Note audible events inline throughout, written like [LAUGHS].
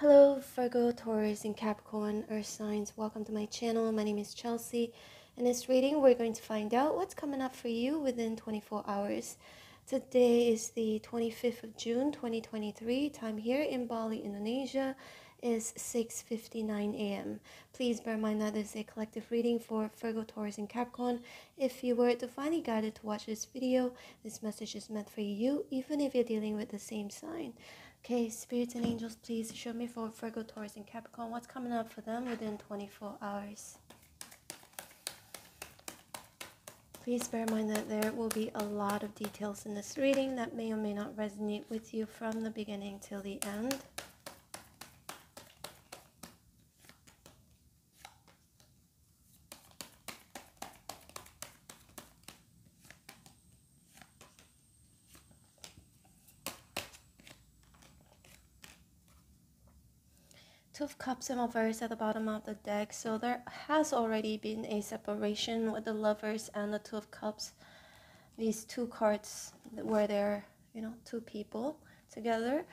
Hello, Virgo, Taurus, and Capricorn, Earth signs. Welcome to my channel. My name is Chelsea. In this reading, we're going to find out what's coming up for you within 24 hours. Today is the 25th of June, 2023. Time here in Bali, Indonesia is 6.59 a.m. Please bear in mind that this is a collective reading for Virgo, Taurus, and Capricorn. If you were divinely guided to watch this video, this message is meant for you, even if you're dealing with the same sign. Okay, spirits and angels, please show me for Virgo, Taurus, and Capricorn what's coming up for them within 24 hours. Please bear in mind that there will be a lot of details in this reading that may or may not resonate with you from the beginning till the end. Two of Cups and Reverse at the bottom of the deck. So there has already been a separation with the Lovers and the Two of Cups. These two cards where they're, you know, two people together.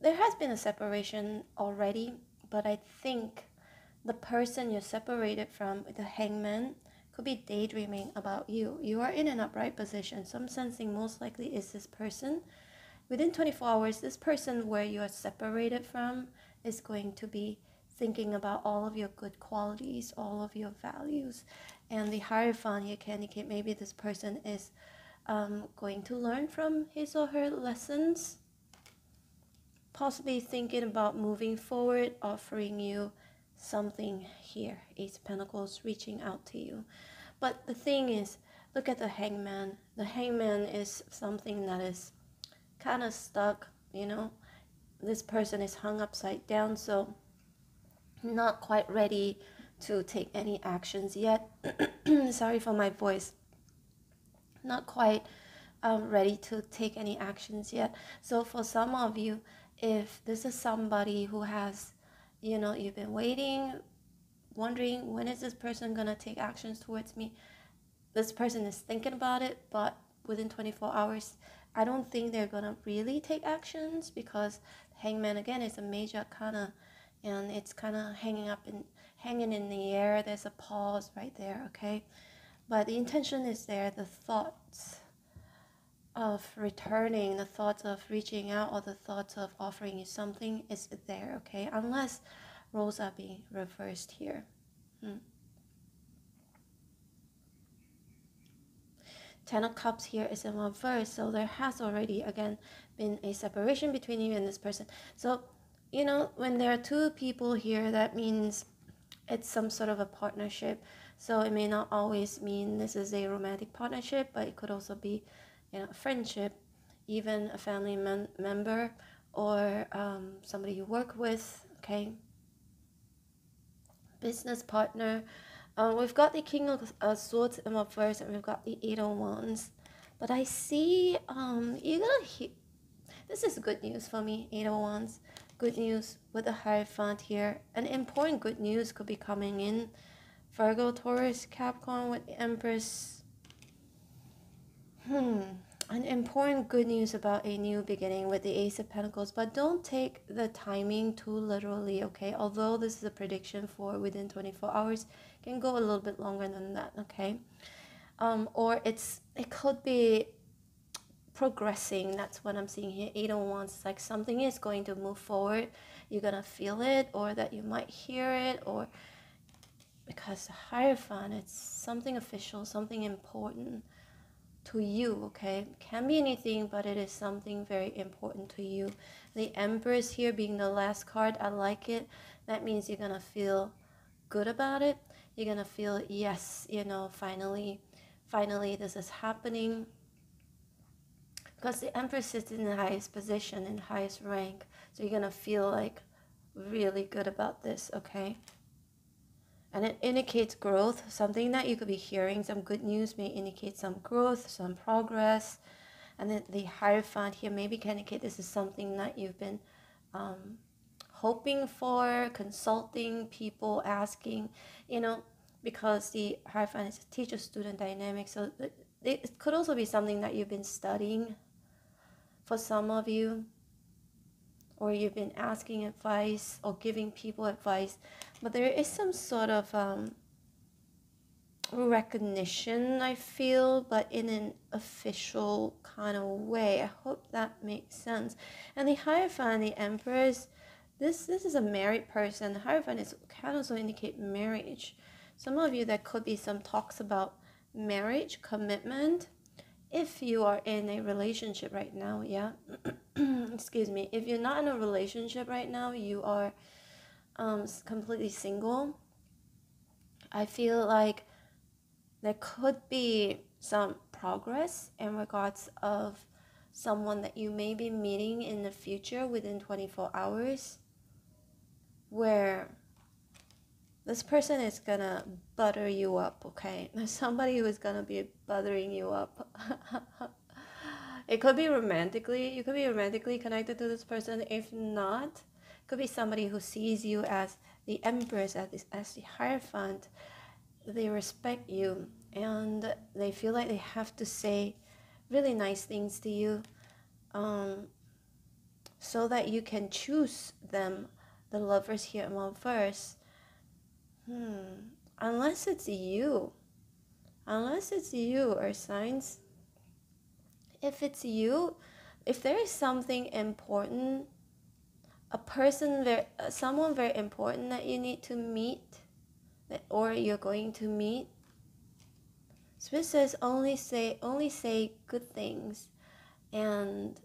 There has been a separation already, but I think the person you're separated from, the hangman, could be daydreaming about you. You are in an upright position. So I'm sensing most likely is this person. Within 24 hours, this person where you are separated from is going to be thinking about all of your good qualities, all of your values. And the Hierophant here can indicate maybe this person is um, going to learn from his or her lessons, possibly thinking about moving forward, offering you something here. Of Pentacles reaching out to you. But the thing is, look at the hangman. The hangman is something that is kind of stuck, you know, this person is hung upside down, so not quite ready to take any actions yet. [CLEARS THROAT] Sorry for my voice. Not quite um, ready to take any actions yet. So for some of you, if this is somebody who has, you know, you've been waiting, wondering when is this person gonna take actions towards me, this person is thinking about it, but within 24 hours, I don't think they're gonna really take actions because Hangman again is a major arcana and it's kind of hanging up and hanging in the air. There's a pause right there, okay? But the intention is there, the thoughts of returning, the thoughts of reaching out, or the thoughts of offering you something is there, okay? Unless roles are being reversed here. Hmm. Ten of Cups here is in reverse, so there has already, again, been a separation between you and this person. So, you know, when there are two people here, that means it's some sort of a partnership. So it may not always mean this is a romantic partnership, but it could also be, you know, a friendship, even a family mem- member or um, somebody you work with, okay? Business partner, uh, we've got the King of uh, Swords in reverse, and we've got the Eight of Wands. But I see um, you're gonna hear. This is good news for me, Eight of Wands. Good news with the Hierophant here. An important good news could be coming in. Virgo, Taurus, Capricorn with the Empress. Hmm an important good news about a new beginning with the Ace of Pentacles, but don't take the timing too literally, okay? Although this is a prediction for within 24 hours, can go a little bit longer than that, okay? Um, or it's it could be progressing. That's what I'm seeing here. Eight of Wands, it's like something is going to move forward. You're gonna feel it, or that you might hear it, or because the Hierophant, it's something official, something important to you, okay? Can be anything, but it is something very important to you. The Empress here being the last card, I like it. That means you're to feel good about it. You're to feel, yes, you know, finally, finally this is happening. Because the Empress is in the highest position, in highest rank. So you're to feel like really good about this, okay? And it indicates growth something that you could be hearing. Some good news may indicate some growth some progress. And then the hierophant here maybe can indicate this is something that you've been um, hoping for consulting people asking you know because the hierophant is a teacher student dynamic. So it could also be something that you've been studying for some of you or you've been asking advice or giving people advice, but there is some sort of um, recognition, I feel, but in an official kind of way. I hope that makes sense. And the Hierophant, the Empress, this this is a married person. The Hierophant is can also indicate marriage. Some of you there could be some talks about marriage, commitment. If you are in a relationship right now, yeah. [CLEARS THROAT] Excuse me. If you're not in a relationship right now, you are um, completely single. I feel like there could be some progress in regards of someone that you may be meeting in the future within 24 hours where this person is gonna butter you up okay? There's [LAUGHS] somebody who is gonna be buttering you up. [LAUGHS] It could be romantically you could be romantically connected to this person. If not could be somebody who sees you as the empress as, as the hierophant. They respect you and they feel like they have to say really nice things to you um, so that you can choose them the lovers here among first hmm unless it's you unless it's you or signs if it's you if there is something important a person very someone very important that you need to meet or you're going to meet. Smith says only say only say good things, and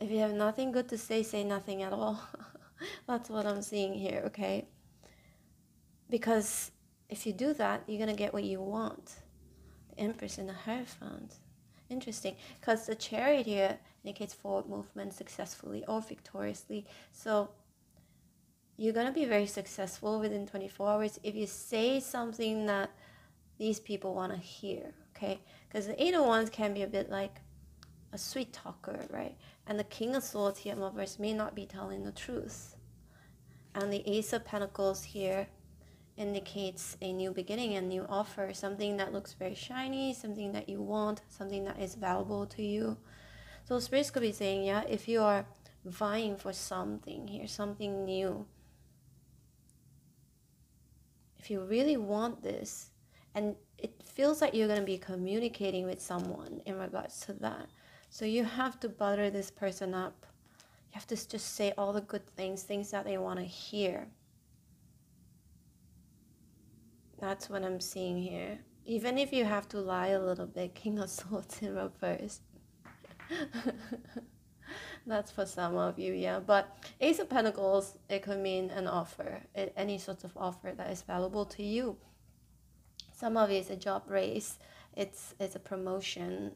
if you have nothing good to say, say nothing at all. [LAUGHS] That's what I'm seeing here, okay? Because if you do that, you're gonna get what you want. The Empress and the Hierophant. Interesting, because the chariot here indicates forward movement successfully or victoriously. So you're going to be very successful within 24 hours if you say something that these people want to hear okay because the eight of wands can be a bit like a sweet talker right and the king of swords here lovers may not be telling the truth and the ace of pentacles here indicates a new beginning a new offer something that looks very shiny something that you want something that is valuable to you. So spirits could be saying yeah if you are vying for something here something new if you really want this and it feels like you're going to be communicating with someone in regards to that. So you have to butter this person up. You have to just say all the good things things that they want to hear that's what i'm seeing here. Even if you have to lie a little bit [LAUGHS] king of swords in reverse. [LAUGHS] That's for some of you yeah. But ace of pentacles it could mean an offer any sort of offer that is valuable to you. Some of it is a job raise it's it's a promotion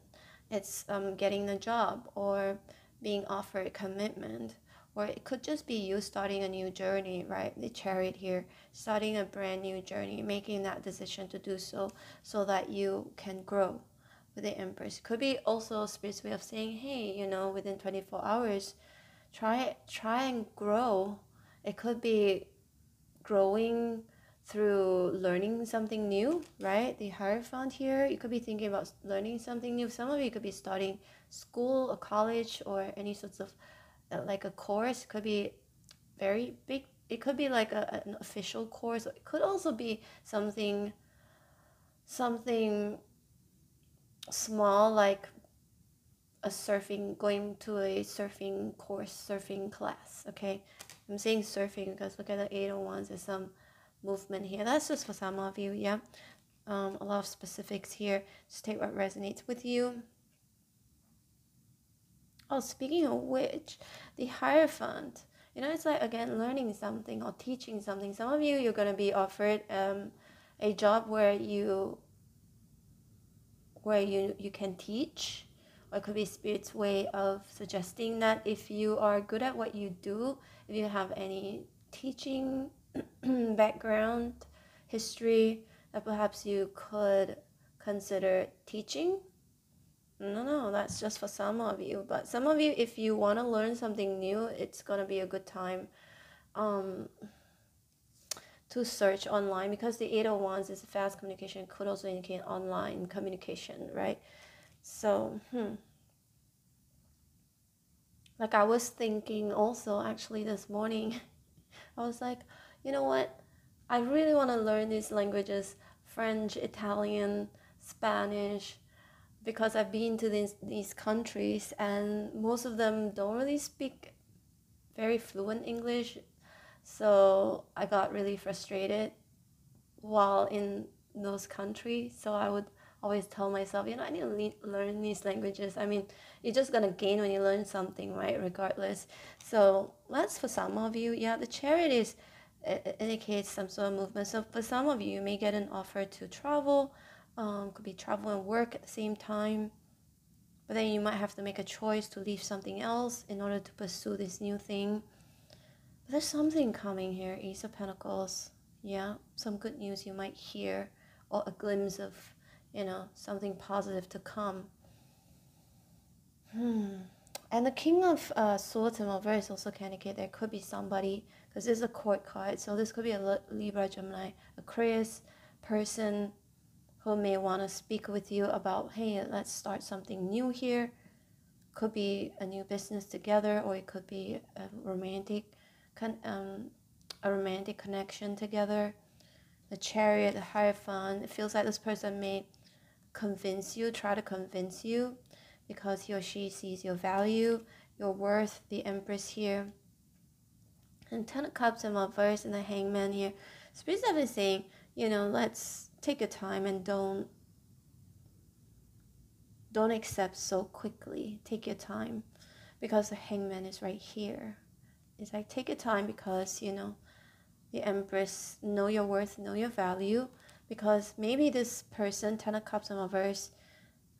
it's um, getting a job or being offered commitment or it could just be you starting a new journey right? The chariot here starting a brand new journey making that decision to do so so that you can grow with the empress. Could be also a spirit's way of saying hey you know within 24 hours try try and grow. It could be growing through learning something new right? The hierophant here you could be thinking about learning something new. Some of you could be starting school or college or any sorts of like a course could be very big it could be like a, an official course it could also be something something small like a surfing going to a surfing course surfing class okay? I'm saying surfing because look at the Eight of Wands there's some movement here. That's just for some of you yeah? Um, a lot of specifics here. Just take what resonates with you oh speaking of which the hierophant. You know it's like again learning something or teaching something. Some of you you're going to be offered um, a job where you where you, you can teach or it could be spirit's way of suggesting that if you are good at what you do if you have any teaching [CLEARS THROAT] background history that perhaps you could consider teaching no no that's just for some of you but some of you if you want to learn something new it's going to be a good time um, to search online because the Eight of Wands is fast communication could also indicate online communication, right? So, hmm. like I was thinking also actually this morning, [LAUGHS] I was like, you know what? I really want to learn these languages French, Italian, Spanish, because I've been to these, these countries and most of them don't really speak very fluent English. So I got really frustrated while in those countries. So I would always tell myself, you know, I need to le- learn these languages. I mean, you're just gonna gain when you learn something, right? Regardless. So that's for some of you. Yeah, the charities indicates some sort of movement. So for some of you, you may get an offer to travel. Um, could be travel and work at the same time. But then you might have to make a choice to leave something else in order to pursue this new thing. But there's something coming here, Ace of Pentacles. Yeah, some good news you might hear or a glimpse of you know, something positive to come. Hmm. And the King of uh, Swords in reverse also can indicate there could be somebody, because this is a court card, so this could be a Libra, Gemini, Aquarius person who may want to speak with you about, hey, let's start something new here. Could be a new business together, or it could be a romantic, um, a romantic connection together. The Chariot, the Hierophant. It feels like this person may convince you, try to convince you because he or she sees your value, your worth, the Empress here. And Ten of Cups in reverse and the Hangman here. Spirit is saying, you know, let's take your time and don't don't accept so quickly. Take your time because the hangman is right here. It's like take your time because, you know, the Empress know your worth, know your value, because maybe this person, Ten of Cups in reverse,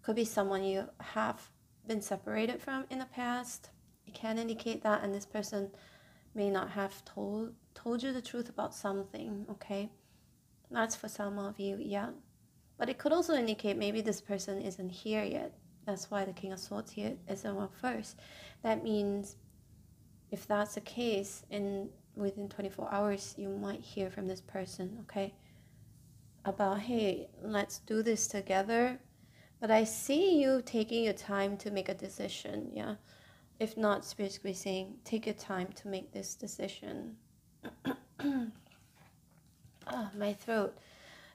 could be someone you have been separated from in the past. It can indicate that, and this person may not have told told you the truth about something. Okay, that's for some of you, yeah. But it could also indicate maybe this person isn't here yet. That's why the King of Swords here is in reverse. That means if that's the case, in within 24 hours, you might hear from this person. Okay about, hey, let's do this together. But I see you taking your time to make a decision, yeah. If not specifically saying, take your time to make this decision. [CLEARS THROAT] ah, my throat.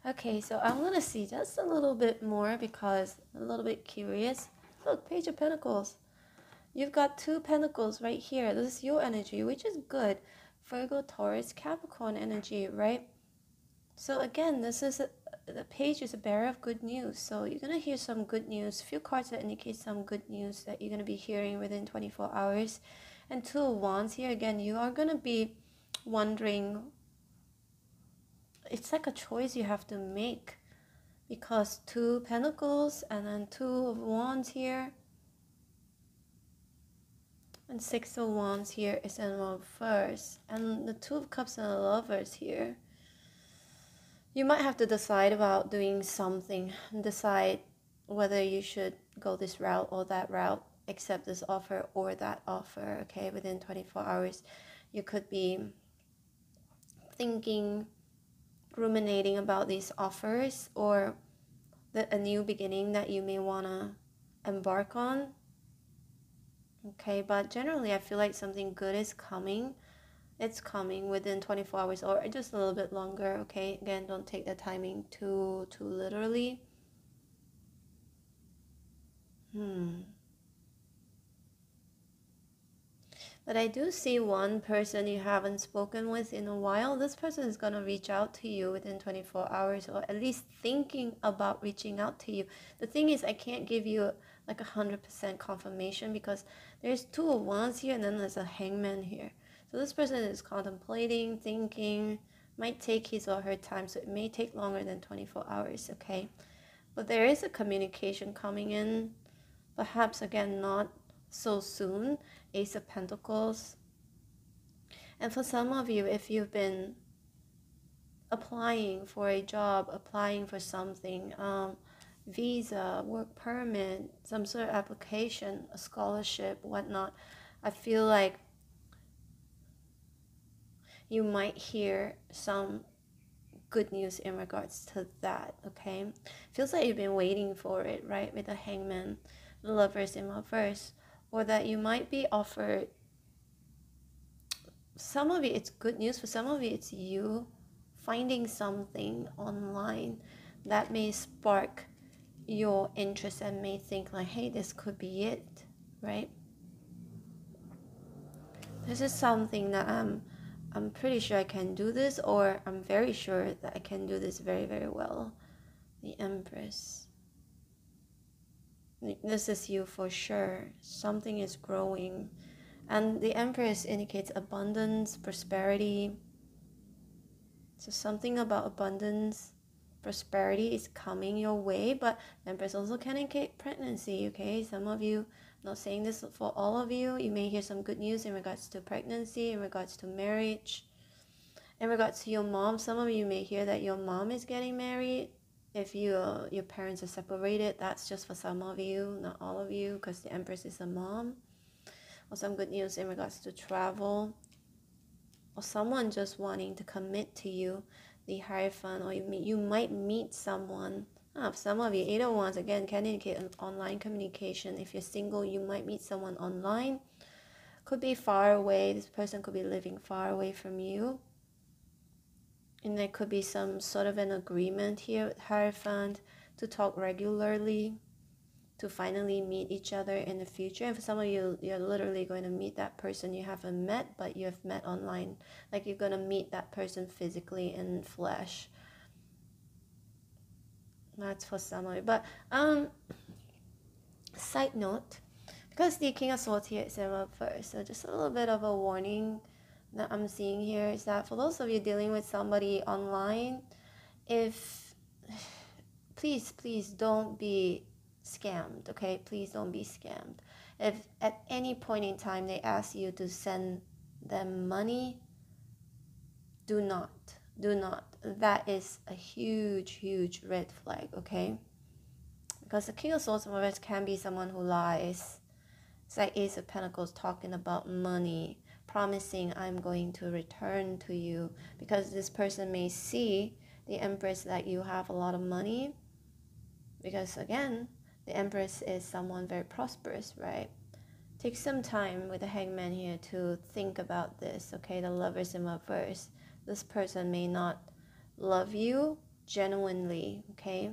Okay, so I'm gonna see just a little bit more because I'm a little bit curious. Look, Page of Pentacles. You've got two pentacles right here. This is your energy, which is good. Virgo, Taurus, Capricorn energy, right? So again, this is a, the page is a bearer of good news. So you're gonna hear some good news. Few cards that indicate some good news that you're gonna be hearing within 24 hours. And two of wands here again, you are gonna be wondering. It's like a choice you have to make, because two pentacles and then two of wands here. And six of wands here is in reverse, and the two of cups and the lovers here you might have to decide about doing something decide whether you should go this route or that route accept this offer or that offer okay within 24 hours you could be thinking ruminating about these offers or the, a new beginning that you may want to embark on? Okay but generally i feel like something good is coming. It's coming within 24 hours or just a little bit longer okay? Again don't take the timing too too literally. Hmm but I do see one person you haven't spoken with in a while. This person is going to reach out to you within 24 hours or at least thinking about reaching out to you. The thing is, I can't give you like a 100% confirmation because there's two of wands here and then there's a hangman here. So this person is contemplating, thinking, might take his or her time, so it may take longer than 24 hours, okay? But there is a communication coming in, perhaps again, not so soon. Ace of Pentacles. And for some of you, if you've been applying for a job, applying for something, um, visa, work permit, some sort of application, a scholarship, whatnot, I feel like you might hear some good news in regards to that, okay? Feels like you've been waiting for it, right? With the hangman, the lovers in reverse, or that you might be offered some of it it's good news for some of it it's you finding something online that may spark your interest and may think like hey this could be it right? This is something that i'm i'm pretty sure i can do this or i'm very sure that i can do this very very well. The empress this is you for sure something is growing and the empress indicates abundance prosperity so something about abundance prosperity is coming your way, but Empress also can indicate pregnancy, okay? Some of you, not saying this for all of you, you may hear some good news in regards to pregnancy, in regards to marriage, in regards to your mom. Some of you may hear that your mom is getting married. If you your parents are separated, that's just for some of you, not all of you, because the Empress is a mom. Or some good news in regards to travel, or someone just wanting to commit to you the Hierophant, or you, meet, you might meet someone. Ah, some of you, Eight of Wands, again, can indicate an online communication. If you're single, you might meet someone online. Could be far away. This person could be living far away from you. And there could be some sort of an agreement here with Hierophant to talk regularly to finally meet each other in the future. And for some of you, you're literally going to meet that person you haven't met, but you have met online. Like you're going to meet that person physically in flesh. That's for some of you. But um, side note, because the King of Swords here is up first, so just a little bit of a warning that I'm seeing here is that for those of you dealing with somebody online, if [SIGHS] please, please don't be scammed, okay? Please don't be scammed. If at any point in time they ask you to send them money, do not. Do not. That is a huge, huge red flag, okay? Because the King of Swords and can be someone who lies. It's like Ace of Pentacles talking about money, promising I'm going to return to you. Because this person may see the Empress that you have a lot of money. Because again, the Empress is someone very prosperous, right? Take some time with the hangman here to think about this, okay? The lovers in reverse. This person may not love you genuinely, okay?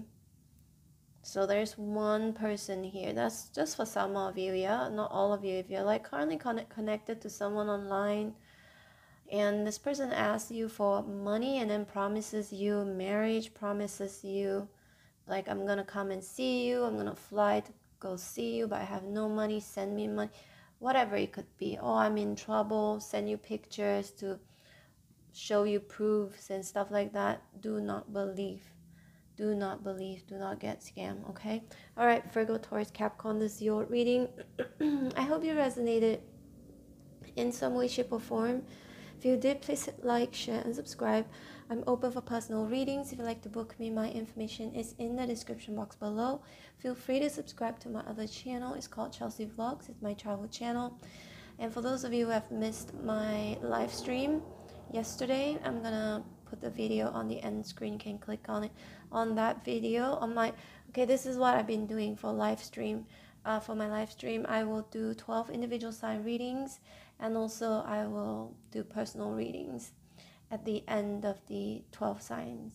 So there's one person here. That's just for some of you, yeah? Not all of you. If you're like currently connect- connected to someone online and this person asks you for money and then promises you marriage, promises you like i'm gonna come and see you. I'm gonna fly to go see you but i have no money. Send me money. Whatever it could be. Oh i'm in trouble. Send you pictures to show you proofs and stuff like that. Do not believe do not believe do not get scammed okay all right virgo taurus capricorn this is your reading [CLEARS THROAT] i hope you resonated in some way shape or form if you did please like share and subscribe I'm open for personal readings. If you'd like to book me, my information is in the description box below. Feel free to subscribe to my other channel. It's called Chelsea Vlogs. It's my travel channel. And for those of you who have missed my live stream yesterday, I'm gonna put the video on the end screen. You can click on it on that video on my okay this is what I've been doing for live stream uh, for my live stream I will do 12 individual sign readings and also I will do personal readings at the end of the 12 signs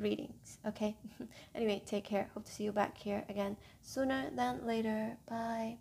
readings. Okay? [LAUGHS] anyway, take care. Hope to see you back here again sooner than later. Bye.